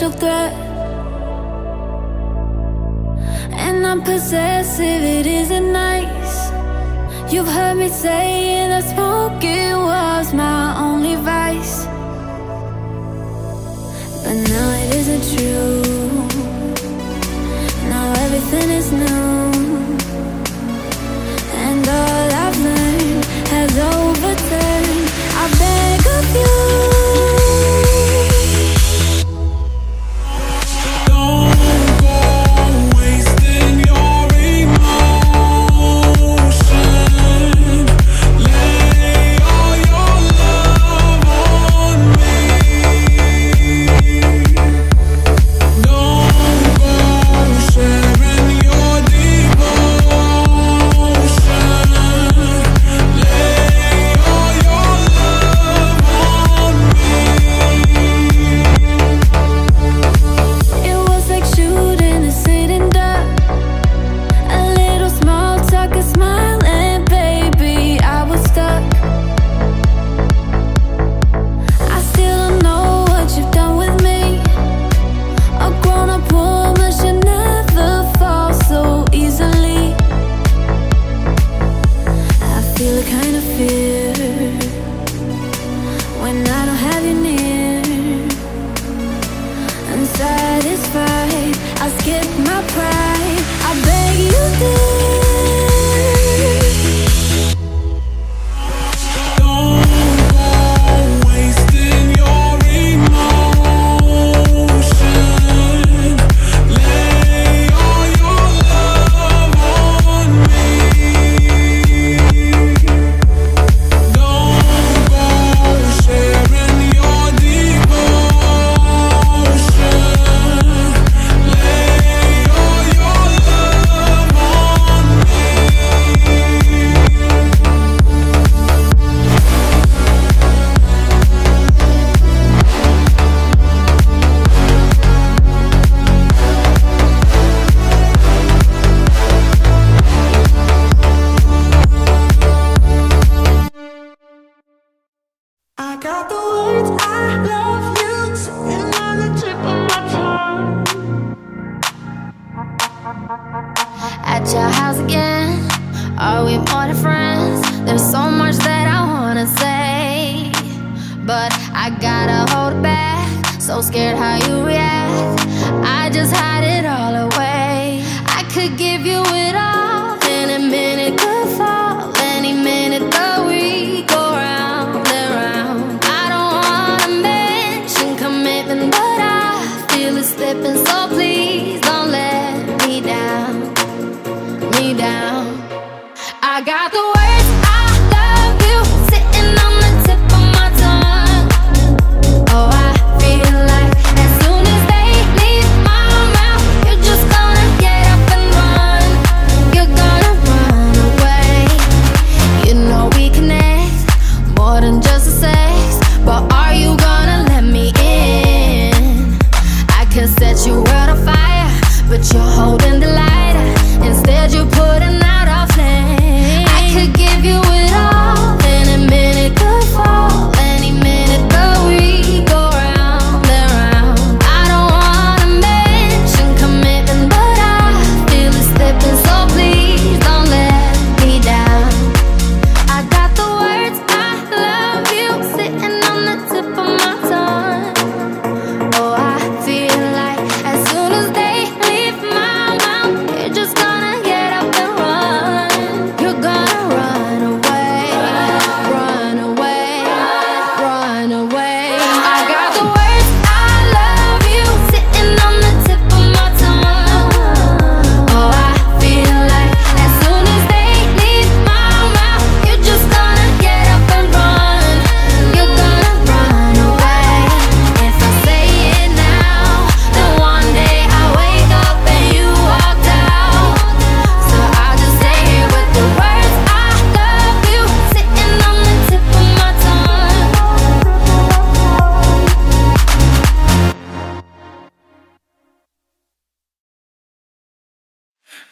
special threat. And I'm possessive, it isn't nice. You've heard me saying that smoking was my only vice. But now it isn't true. Now everything is new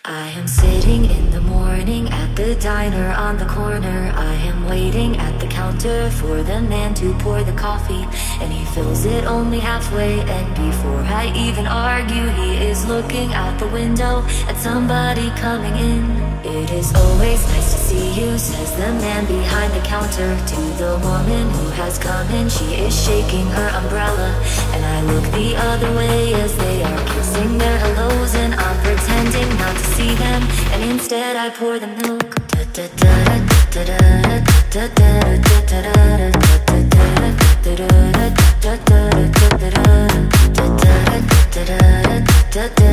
I am sitting in the morning at the diner on the corner. I am waiting at the counter for the man to pour the coffee. And he fills it only halfway. And before I even argue, he is looking out the window at somebody coming in. It is always nice see you, says the man behind the counter to the woman who has come in. She is shaking her umbrella. And I look the other way as they are kissing their hellos. And I'm pretending not to see them. And instead, I pour the milk. I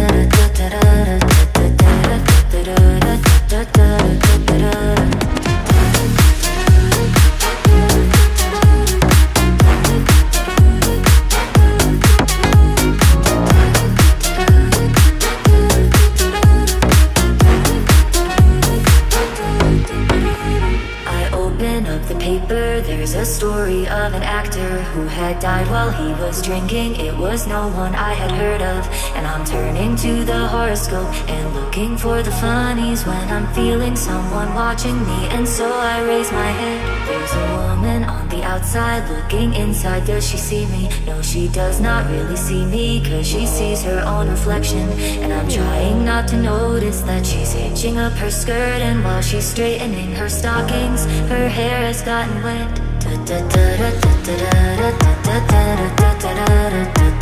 It was no one I had heard of, and I'm turning to the horoscope and looking for the funnies when I'm feeling someone watching me. And so I raise my head. There's a woman on the outside looking inside. Does she see me? No, she does not really see me, cause she sees her own reflection. And I'm trying not to notice that she's hitching up her skirt, and while she's straightening her stockings, her hair has gotten wet.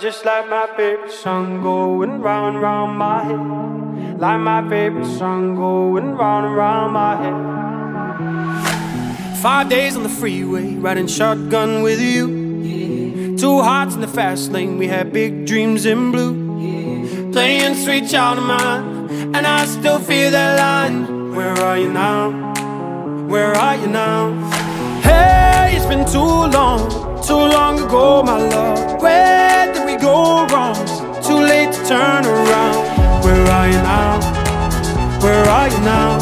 just like my favorite song going round round my head. Like my favorite song going round round my head. Five days on the freeway, riding shotgun with you. Two hearts in the fast lane, we had big dreams in blue. Playing sweet child of mine, and I still feel that line. Where are you now? Where are you now? Hey, it's been too long, too long ago, my love. Where did we go wrong? Too late to turn around. Where are you now? Where are you now?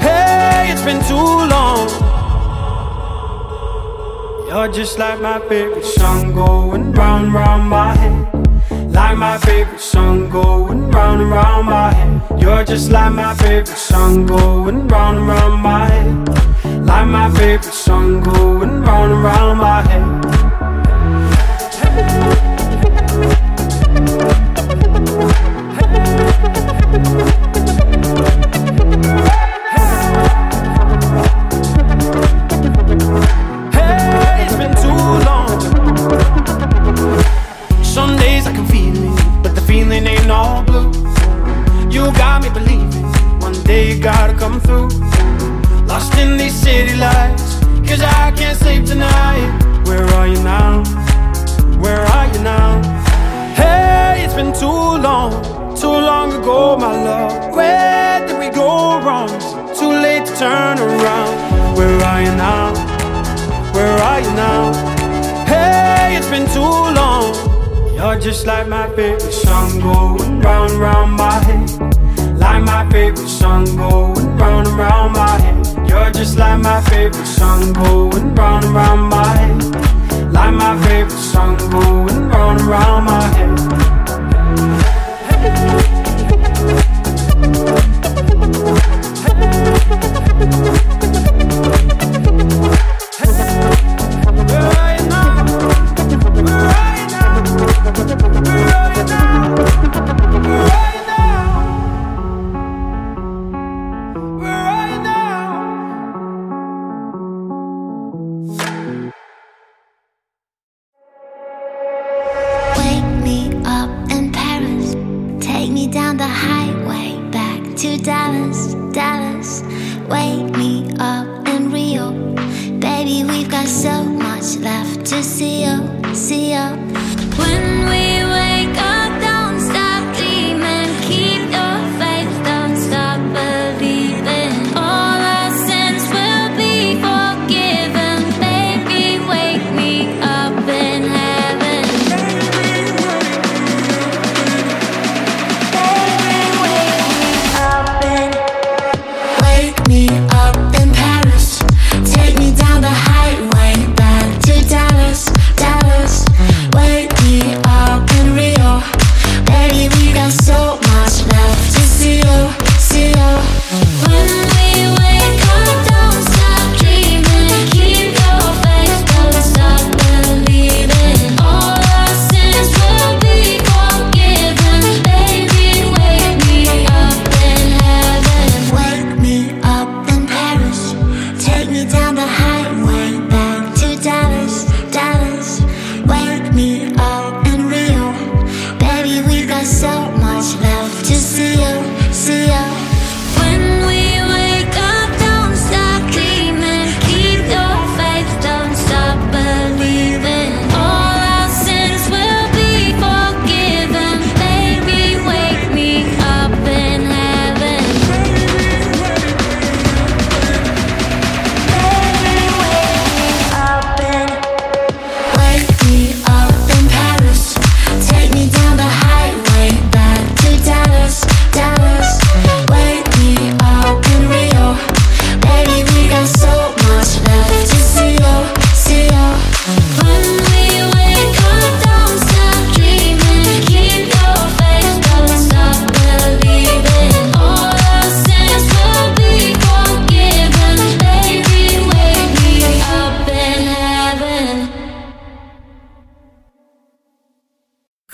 Hey, it's been too long. You're just like my favorite song going round, round my head. Like my favorite song going round and round my head. You're just like my favorite song going round and round my head. Like my favorite song going You now? Hey, it's been too long. You're just like my favorite song going round and round my head. Like my favorite song going round and round my head. You're just like my favorite song going round and round my head. Like my favorite song going round and round my head.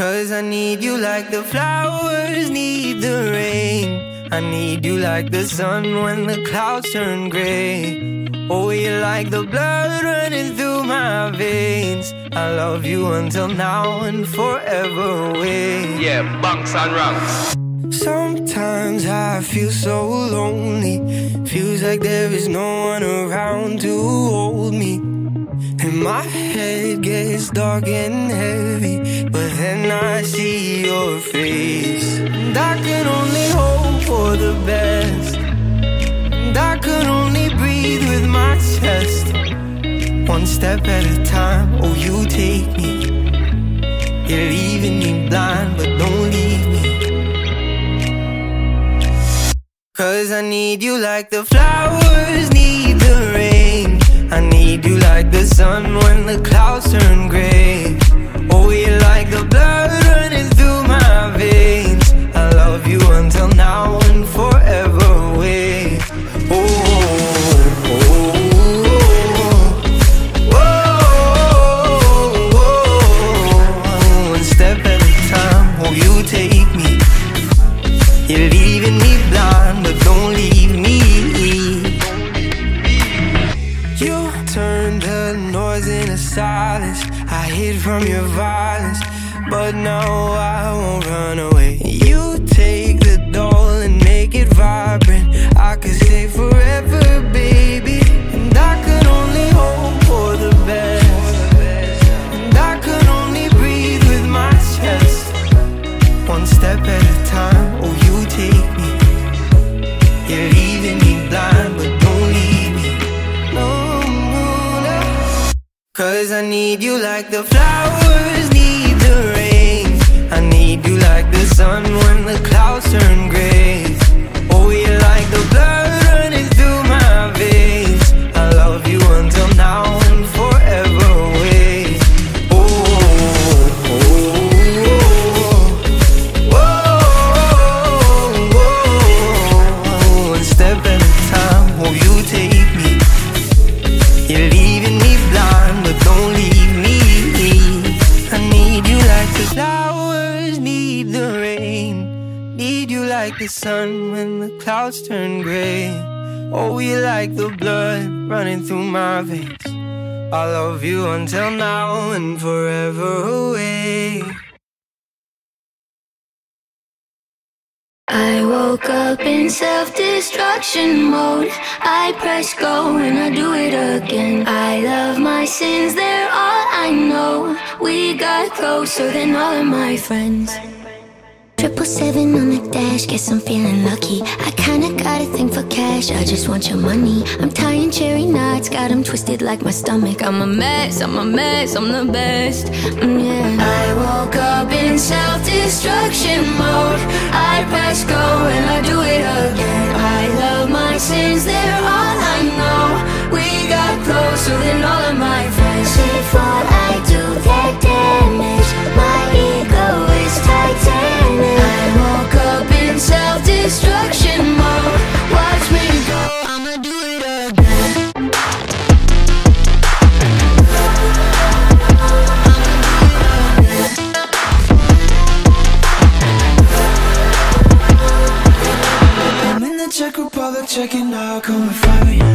Cause I need you like the flowers need the rain. I need you like the sun when the clouds turn gray. Oh, you're like the blood running through my veins. I love you until now and forever away. Yeah, bunks and ranks. Sometimes I feel so lonely. Feels like there is no one around to hold me. My head gets dark and heavy. But then I see your face. And I can only hope for the best. And I can only breathe with my chest. One step at a time, oh, you take me. You're leaving me blind, but don't leave me. Cause I need you like the flowers need the rain. I need you like the sun when the clouds turn gray. Oh, you're like the blood running through my veins. I love you until now and forever but now I won't run away. You take the doll and make it vibrant. I could stay forever, baby. And I could only hope for the best. And I could only breathe with my chest. One step at a time, oh, you take me. You're leaving me blind, but don't leave me. No, no, no. Cause I need you like the flowers sun when the clouds turn gray. I love you until now and forever away. I woke up in self-destruction mode. I press go and I do it again. I love my sins, they're all I know. We got closer than all of my friends Triple seven on the dash, guess I'm feeling lucky. I kinda got a thing for cash, I just want your money. I'm tying cherry knots, got 'em twisted like my stomach. I'm a mess, I'm a mess, I'm the best, mm, yeah. I woke up in self-destruction mode. I press go and I do it again. I love my sins, they're all I know. We got closer than all of my friends. Before I do that damage My ego is titanic self-destruction mode. Watch me go, I'ma do it again. Czech Republic checking out, come and find me